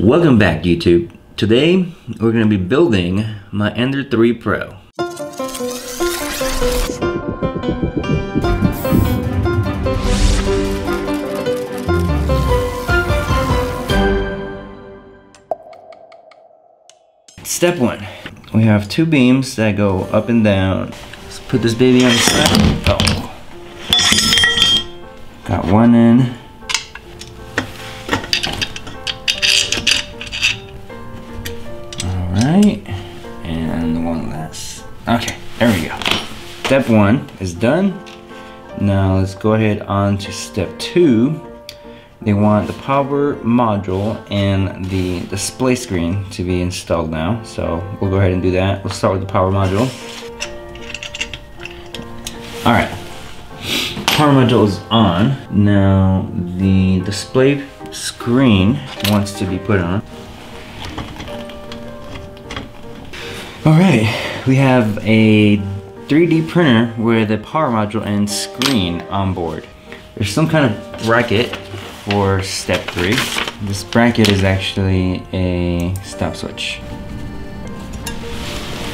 Welcome back YouTube. Today we're going to be building my Ender 3 Pro. Step 1. We have two beams that go up and down. Let's put this baby on the side. Oh. Got one in. One last. Okay, there we go. Step one is done. Now let's go ahead on to step two. They want the power module and the display screen to be installed now. So we'll go ahead and do that. We'll start with the power module. All right, power module is on. Now the display screen wants to be put on. All right, we have a 3D printer with a power module and screen on board. There's some kind of bracket for step three. This bracket is actually a stop switch.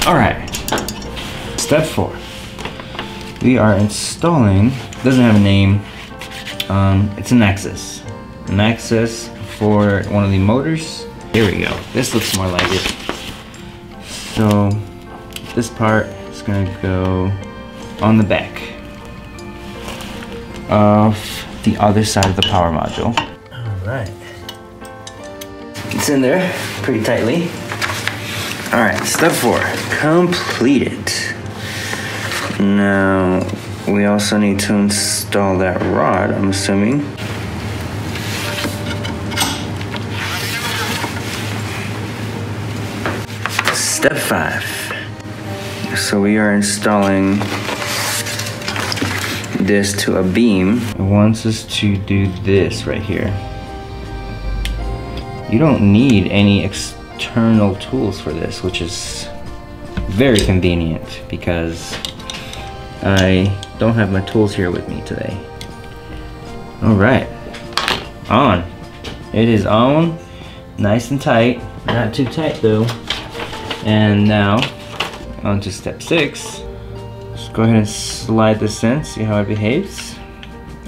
All right, step four. We are installing, doesn't have a name, um, it's an Nexus. An Nexus for one of the motors. Here we go, this looks more like it. So this part is gonna go on the back of the other side of the power module. All right. It's in there pretty tightly. All right, step four, completed. Now, we also need to install that rod, I'm assuming. Step five. So we are installing this to a beam. It wants us to do this right here. You don't need any external tools for this, which is very convenient because I don't have my tools here with me today. All right, on. It is on, nice and tight. Not too tight though. And now, on to step six. Let's go ahead and slide this in, see how it behaves.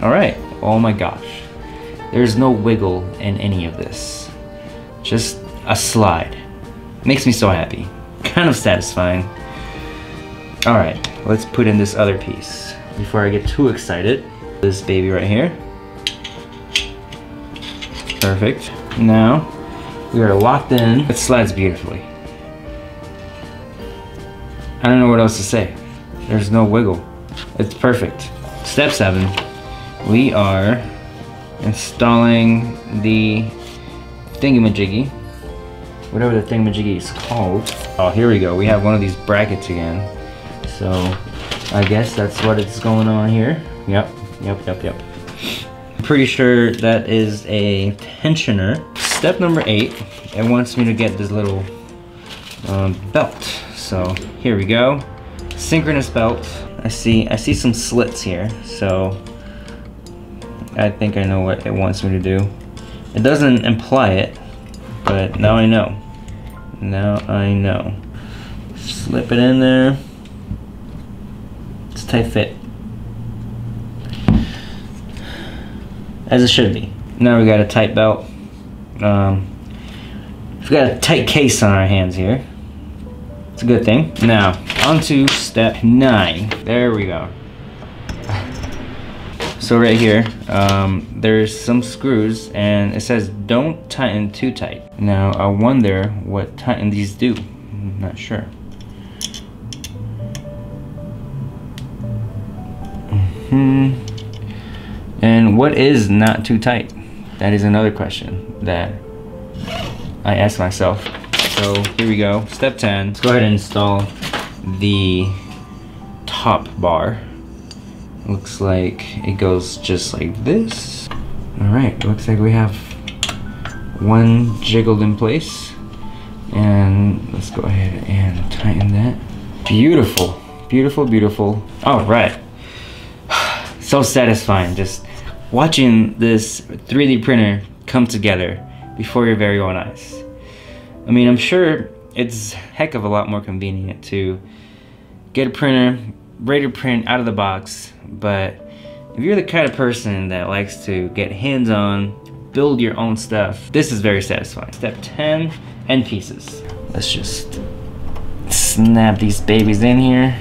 All right, oh my gosh. There's no wiggle in any of this. Just a slide. Makes me so happy. Kind of satisfying. All right, let's put in this other piece. Before I get too excited, this baby right here. Perfect. Now, we are locked in. It slides beautifully. I don't know what else to say. There's no wiggle. It's perfect. Step seven, we are installing the thingamajiggy, whatever the thingamajiggy is called. Oh, here we go. We have one of these brackets again. So I guess that's what it's going on here. Yep, yep, yep, yep. Pretty sure that is a tensioner. Step number eight, it wants me to get this little um, belt. So here we go. Synchronous belt. I see I see some slits here, so I think I know what it wants me to do. It doesn't imply it, but now I know. Now I know. Slip it in there. It's tight fit. As it should be. Now we got a tight belt. Um, we've got a tight case on our hands here. It's a good thing. Now, on to step nine. There we go. So right here, um, there's some screws and it says don't tighten too tight. Now I wonder what tighten these do. I'm not sure. Hmm. And what is not too tight? That is another question that I ask myself. So here we go, step 10. Let's go ahead and install the top bar. Looks like it goes just like this. All right, looks like we have one jiggled in place. And let's go ahead and tighten that. Beautiful, beautiful, beautiful. All right, so satisfying just watching this 3D printer come together before your very own eyes. I mean, I'm sure it's heck of a lot more convenient to get a printer, to print out of the box, but if you're the kind of person that likes to get hands-on, build your own stuff, this is very satisfying. Step 10, end pieces. Let's just snap these babies in here.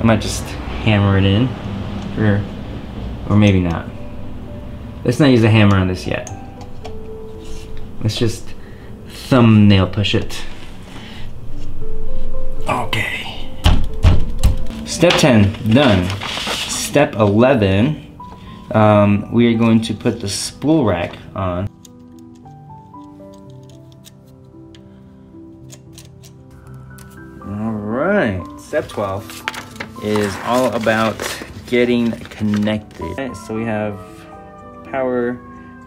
I might just hammer it in, or, or maybe not. Let's not use a hammer on this yet. Let's just thumbnail push it. Okay. Step 10, done. Step 11, um, we are going to put the spool rack on. All right, step 12 is all about getting connected. so we have power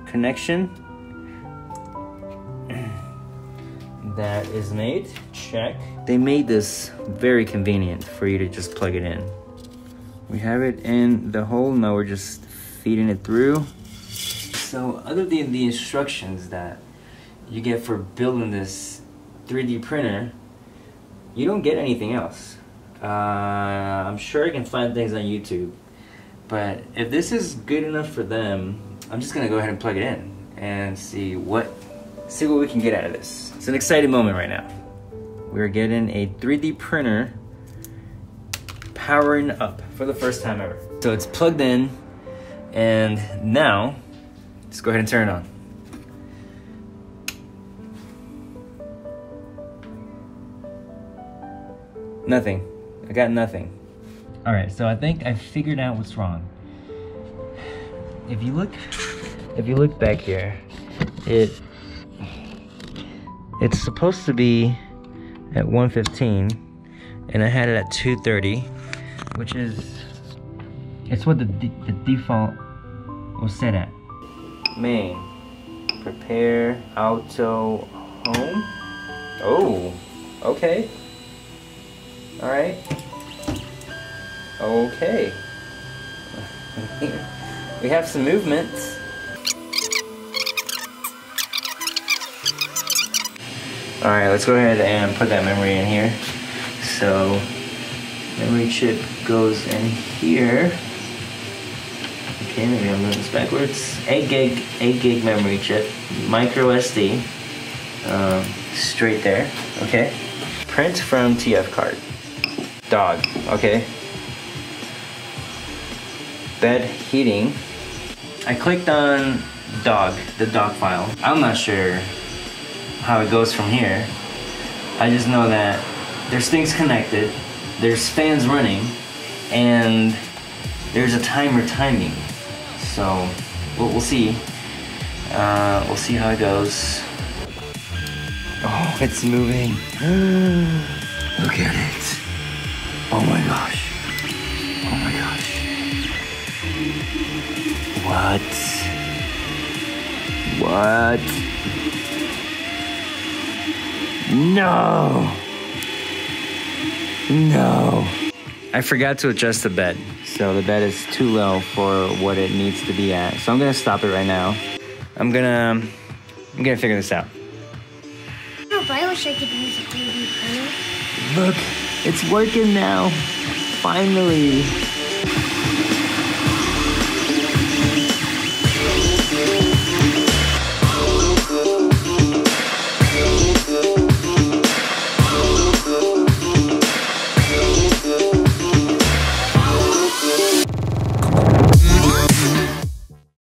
connection that is made, check. They made this very convenient for you to just plug it in. We have it in the hole, now we're just feeding it through. So other than the instructions that you get for building this 3D printer, you don't get anything else. Uh, I'm sure I can find things on YouTube, but if this is good enough for them, I'm just gonna go ahead and plug it in and see what see what we can get out of this. It's an exciting moment right now. We're getting a 3D printer powering up for the first time ever. So it's plugged in and now let's go ahead and turn it on. Nothing. I got nothing. All right, so I think I figured out what's wrong. If you look, if you look back here, it it's supposed to be at 1:15, and I had it at 230 which is it's what the, the default was set at. Main prepare auto home? Oh okay. All right. Okay. We have some movements All right, let's go ahead and put that memory in here. So memory chip goes in here. Okay, maybe I'm moving this backwards. 8 gig, 8 gig memory chip, micro SD, um, straight there, okay. Print from TF card. Dog, okay. Bed heating. I clicked on dog, the dog file. I'm not sure how it goes from here. I just know that there's things connected, there's fans running, and there's a timer timing. So we'll, we'll see. Uh, we'll see how it goes. Oh, it's moving. Look at it. Oh my gosh. Oh my gosh. What? What? No. No. I forgot to adjust the bed. So the bed is too low for what it needs to be at. So I'm gonna stop it right now. I'm gonna, um, I'm gonna figure this out. No, but I wish I could use a 3D printer. Look, it's working now. Finally.